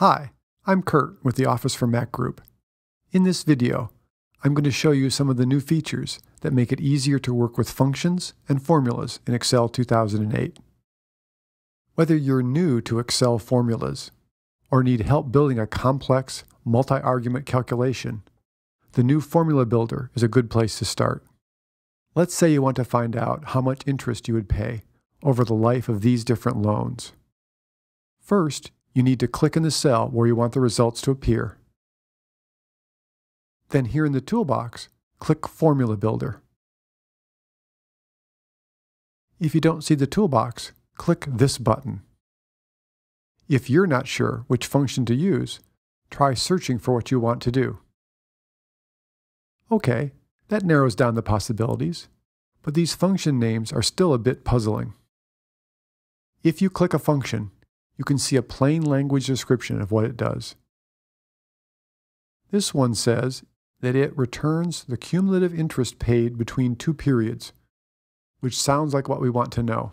Hi, I'm Kurt with the Office for Mac Group. In this video, I'm going to show you some of the new features that make it easier to work with functions and formulas in Excel 2008. Whether you're new to Excel formulas or need help building a complex multi-argument calculation, the new Formula Builder is a good place to start. Let's say you want to find out how much interest you would pay over the life of these different loans. First, you need to click in the cell where you want the results to appear. Then here in the toolbox, click Formula Builder. If you don't see the toolbox, click this button. If you're not sure which function to use, try searching for what you want to do. Okay, that narrows down the possibilities, but these function names are still a bit puzzling. If you click a function, you can see a plain language description of what it does. This one says that it returns the cumulative interest paid between two periods, which sounds like what we want to know.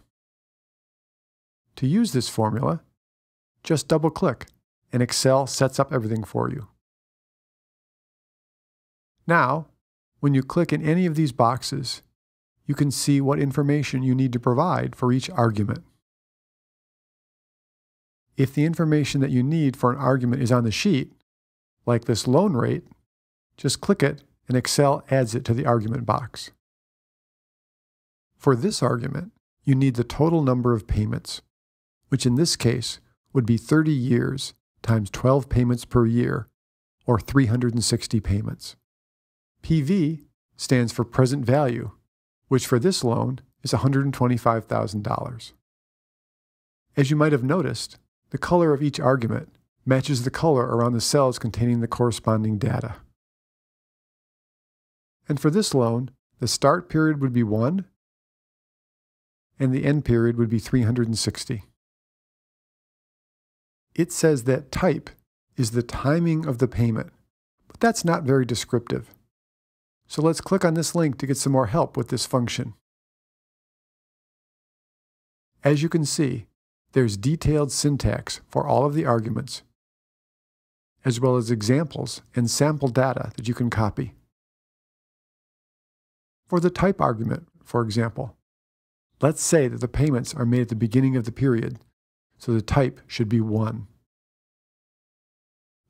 To use this formula, just double click and Excel sets up everything for you. Now, when you click in any of these boxes, you can see what information you need to provide for each argument. If the information that you need for an argument is on the sheet, like this loan rate, just click it and Excel adds it to the argument box. For this argument, you need the total number of payments, which in this case would be 30 years times 12 payments per year, or 360 payments. PV stands for present value, which for this loan is $125,000. As you might have noticed, the color of each argument matches the color around the cells containing the corresponding data. And for this loan, the start period would be 1 and the end period would be 360. It says that type is the timing of the payment, but that's not very descriptive. So let's click on this link to get some more help with this function. As you can see, there's detailed syntax for all of the arguments, as well as examples and sample data that you can copy. For the type argument, for example, let's say that the payments are made at the beginning of the period, so the type should be 1.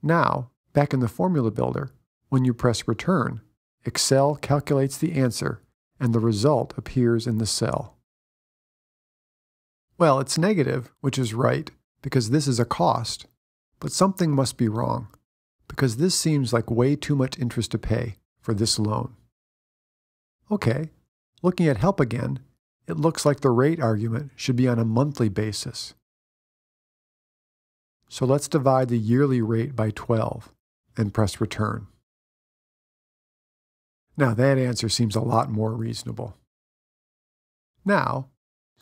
Now, back in the formula builder, when you press return, Excel calculates the answer and the result appears in the cell. Well, it's negative, which is right, because this is a cost. But something must be wrong, because this seems like way too much interest to pay for this loan. Okay, looking at help again, it looks like the rate argument should be on a monthly basis. So let's divide the yearly rate by 12 and press return. Now that answer seems a lot more reasonable. Now,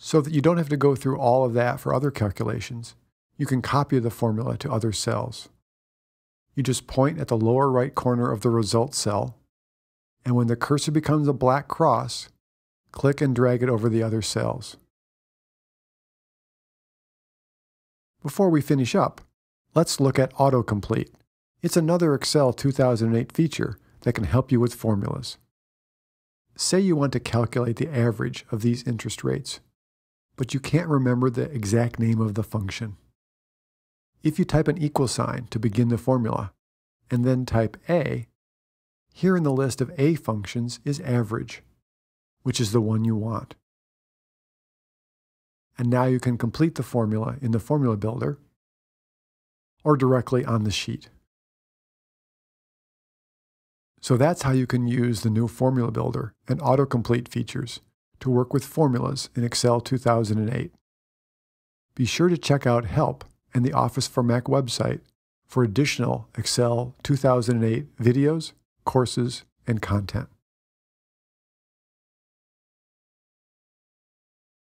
so that you don't have to go through all of that for other calculations, you can copy the formula to other cells. You just point at the lower right corner of the result cell, and when the cursor becomes a black cross, click and drag it over the other cells. Before we finish up, let's look at autocomplete. It's another Excel 2008 feature that can help you with formulas. Say you want to calculate the average of these interest rates but you can't remember the exact name of the function. If you type an equal sign to begin the formula, and then type A, here in the list of A functions is average, which is the one you want. And now you can complete the formula in the Formula Builder or directly on the sheet. So that's how you can use the new Formula Builder and autocomplete features to work with formulas in Excel 2008. Be sure to check out Help and the Office for Mac website for additional Excel 2008 videos, courses, and content.